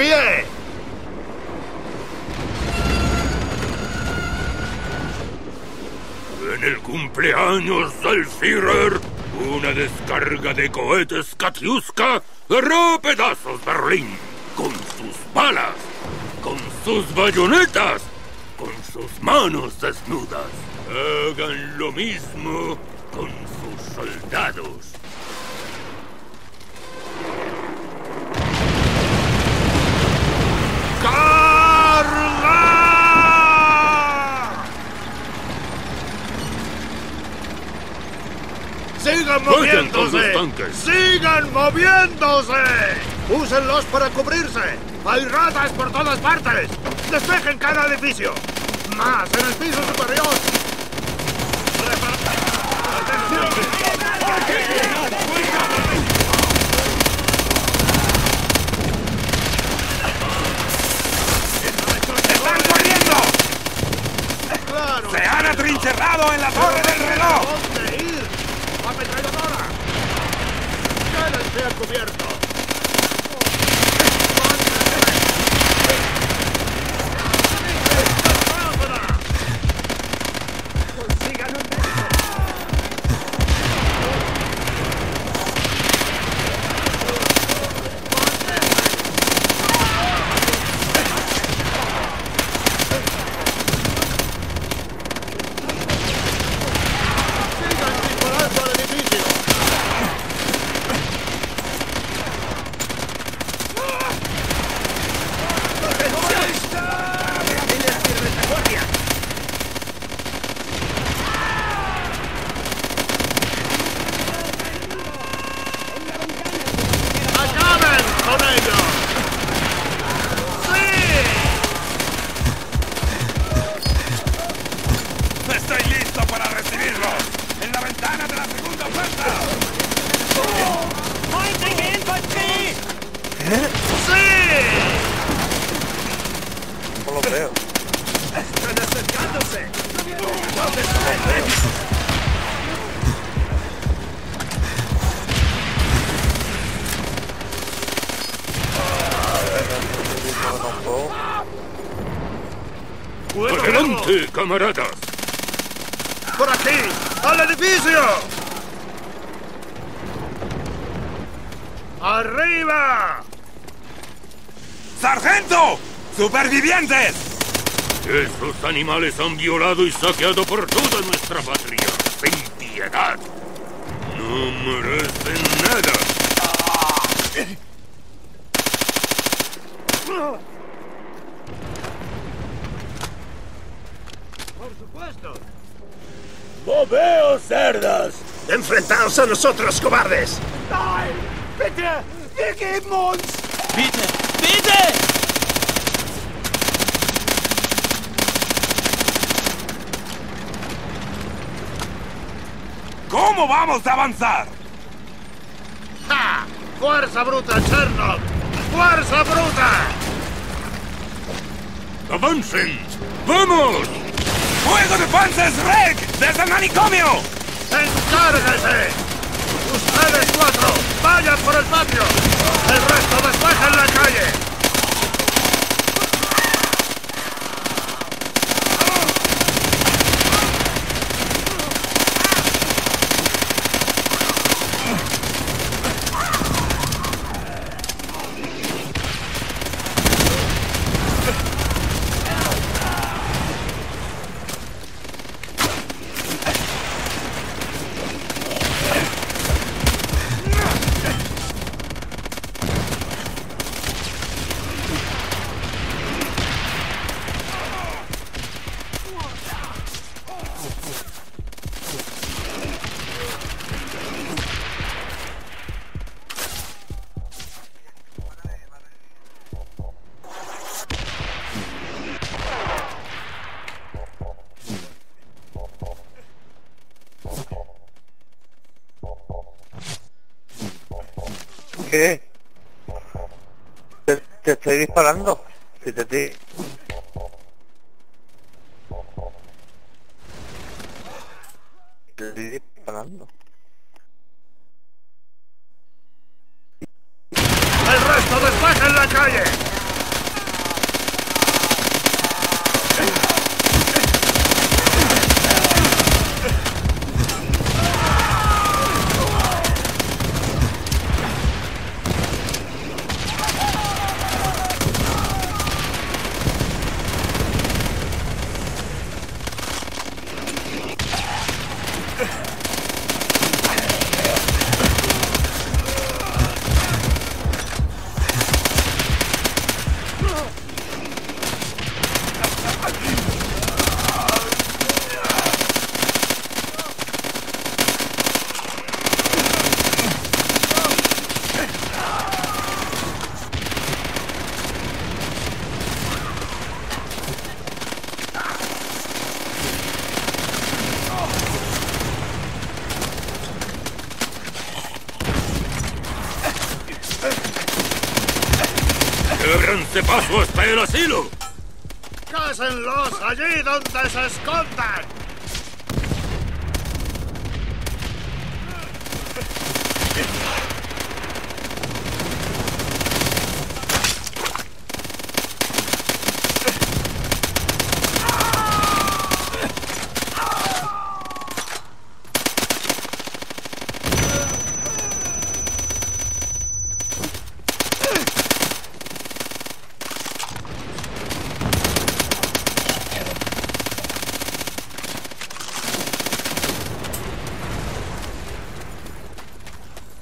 pie! En el cumpleaños del Führer, una descarga de cohetes Katiuska agarró pedazos Berlín con sus balas, con sus bayonetas, con sus manos desnudas. Hagan lo mismo con sus soldados. ¡Sigan moviéndose! ¡Sigan moviéndose! ¡Úsenlos para cubrirse! ¡Hay ratas por todas partes! ¡Despejen cada edificio! ¡Más en el piso superior! ¡Están corriendo! ¡Claro! ¡Se han atrincherado en la torre del reloj! ¡Quédense a cubierto! ¡Sigan disparando al edificio! ¡Acaben con ellos! ¡Sí! ¡Estoy listo para recibirlos! ¡En la ventana de la segunda planta! ¡Sí! No lo veo. ¡Están acercándose! ¡Adelante, camaradas! ¡Por aquí! ¡Al edificio! ¡Arriba! ¡Sargento! ¡Supervivientes! Esos animales han violado y saqueado por toda nuestra patria, sin piedad. No merecen nada. Supuesto! ¡Moveos, cerdas! ¡Enfrentaos a nosotros, cobardes! ¡Nein! ¡Bitte! ¡Wir geben uns! ¡Bitte! ¡Bitte! ¿Cómo vamos a avanzar? ¡Ja! ¡Fuerza bruta, Chernov! ¡Fuerza bruta! ¡Avancen! ¡Vamos! ¡Fuego de Panzers Reg! ¡Desde el manicomio! ¡Encárguese! ¡Ustedes cuatro! ¡Vayan por el patio! ¡El resto despejen la calle! ¿Qué? Te, te estoy disparando. Si te estoy... Te estoy disparando. ¡El resto despejen la calle! De paso hasta el asilo. ¡Cásenlos allí donde se escondan!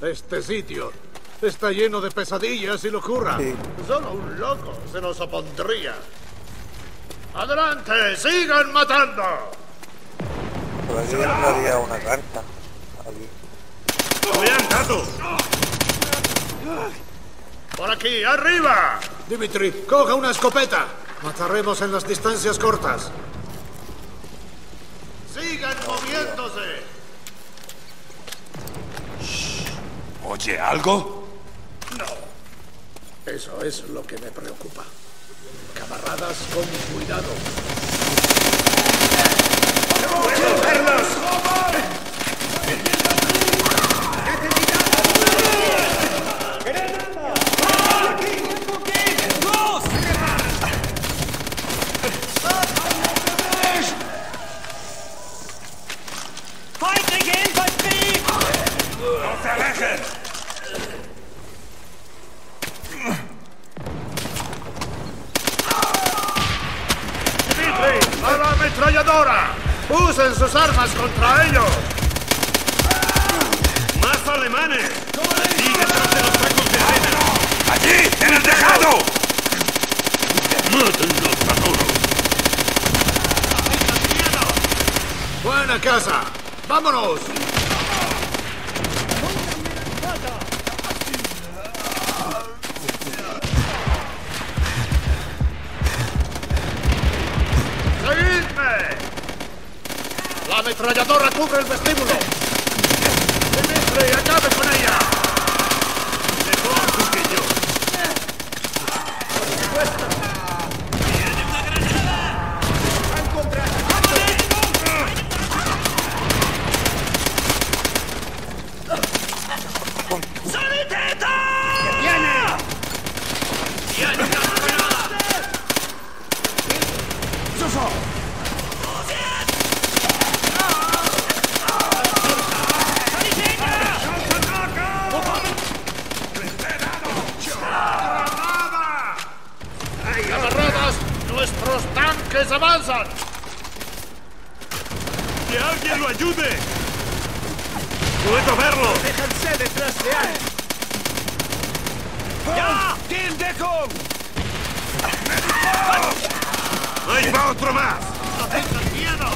Este sitio está lleno de pesadillas y locura. Sí. Solo un loco se nos opondría. ¡Adelante! ¡Sigan matando! Por aquí entraría una carta. Aquí. ¡Bien, gato! ¡Por aquí, arriba! Dimitri, coja una escopeta. Mataremos en las distancias cortas. ¡Sigan moviéndose! ¿Oye algo? Eso es lo que me preocupa. Camaradas, con cuidado. Feindliche Infanterie! ¡No se alejen! ¡Dimitri, a la ametralladora! ¡Usen sus armas contra ellos! ¡Más alemanes! ¡Sigue tras de los sacos de arena! ¡Allí, en el tejado! ¡Mátenlos a todos! ¡Buena casa! ¡Vámonos! La ametralladora cubre el vestíbulo. Dimitri, acabe con verlo! ¡Déjense detrás de él! ¡Ya! ¡Kill Deckung! ¡Ahí va otro más! ¡No tengan miedo!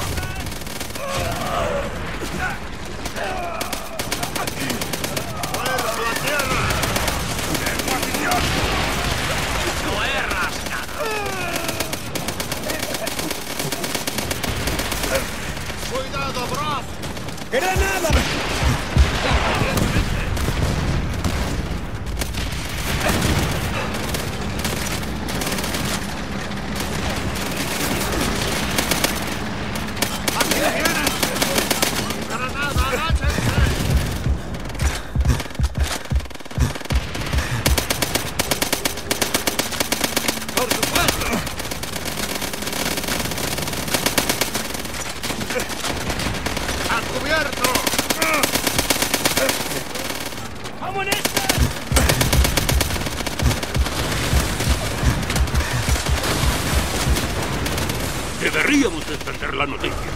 Deberíamos extender la noticia.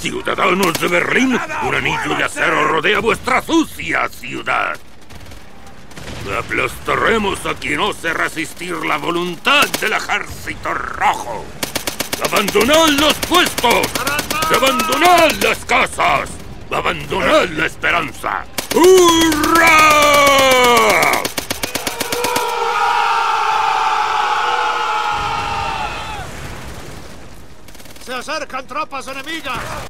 Ciudadanos de Berlín, un anillo de acero rodea vuestra sucia ciudad. Aplastaremos a quien ose resistir la voluntad del ejército rojo. ¡Abandonad los puestos! ¡Abandonad las casas! ¡Abandonad la esperanza! ¡Hurra! Acercan tropas enemigas!